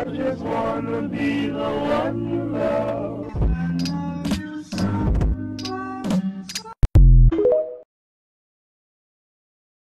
I just wanna be the one